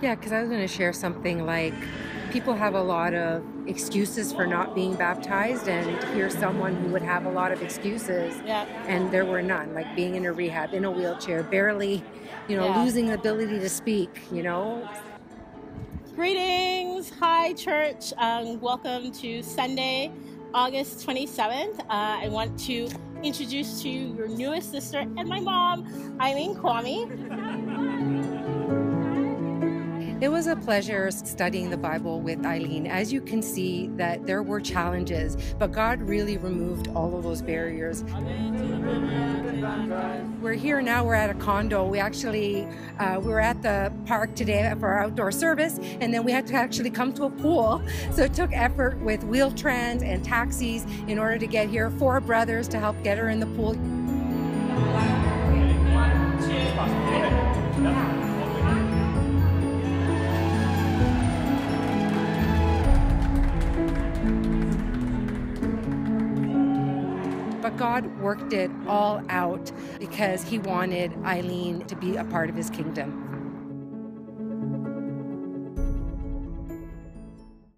Yeah, because I was going to share something like people have a lot of excuses for not being baptized, and here's someone who would have a lot of excuses, Yeah. and there were none, like being in a rehab, in a wheelchair, barely, you know, Yeah. losing the ability to speak, you know. Greetings. Hi, church. Um, welcome to Sunday, August 27th. Uh, I want to introduce to you your newest sister and my mom, Eileen Kwame. It was a pleasure studying the Bible with Eileen. As you can see, that there were challenges, but God really removed all of those barriers. We're here now. We're at a condo. We actually uh, we were at the park today for our outdoor service, and then we had to actually come to a pool. So it took effort with Wheel-Trans and taxis in order to get here. Four brothers to help get her in the pool. But God worked it all out because He wanted Eileen to be a part of His kingdom.